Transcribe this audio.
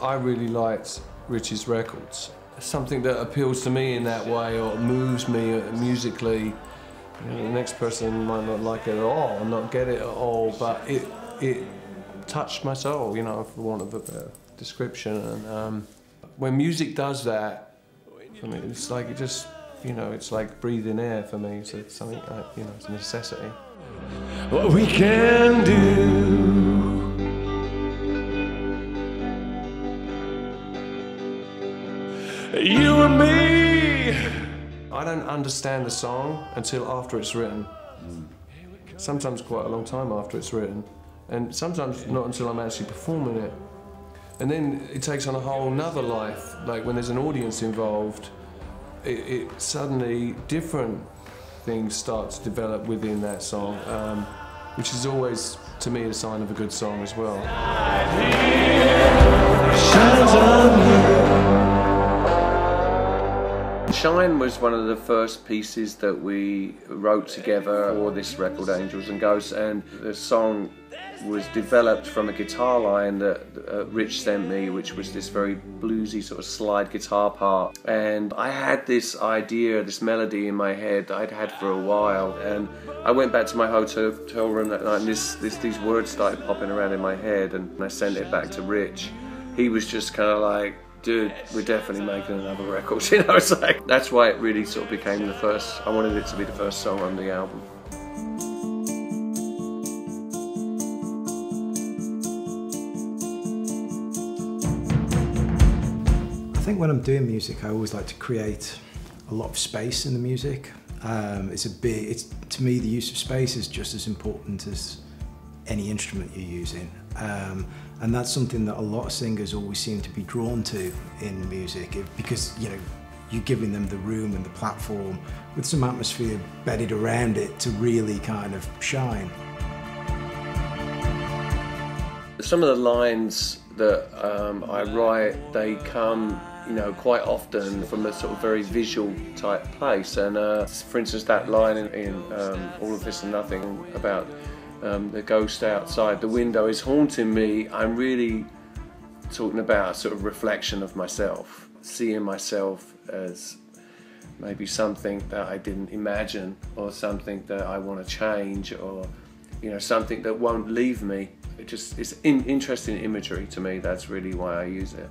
I really liked Richie's records. Something that appeals to me in that way or moves me musically. The next person might not like it at all, not get it at all, but it it touched my soul, you know, for want of a better description. And um, when music does that, for me, it's like it just, you know, it's like breathing air for me. So it's something, like, you know, it's a necessity. What we can do. You and me. I don't understand a song until after it's written. Sometimes quite a long time after it's written, and sometimes not until I'm actually performing it. And then it takes on a whole nother life. Like when there's an audience involved, it, it suddenly different things start to develop within that song, um, which is always to me a sign of a good song as well. Shine was one of the first pieces that we wrote together for this record, Angels and Ghosts, and the song was developed from a guitar line that uh, Rich sent me, which was this very bluesy sort of slide guitar part. And I had this idea, this melody in my head that I'd had for a while. And I went back to my hotel room that night, and this, this, these words started popping around in my head, and I sent it back to Rich. He was just kind of like, dude, we're definitely making another record. You know, it's like that's why it really sort of became the first. I wanted it to be the first song on the album. I think when I'm doing music, I always like to create a lot of space in the music. Um, it's a big. It's to me the use of space is just as important as any instrument you're using. Um, and that's something that a lot of singers always seem to be drawn to in music because, you know, you're giving them the room and the platform with some atmosphere bedded around it to really kind of shine. Some of the lines that um, I write, they come, you know, quite often from a sort of very visual type place. And uh, for instance, that line in, in um, All of This and Nothing about um, the ghost outside the window is haunting me, I'm really talking about a sort of reflection of myself, seeing myself as maybe something that I didn't imagine or something that I want to change or you know something that won't leave me. It just it's in, interesting imagery to me. That's really why I use it.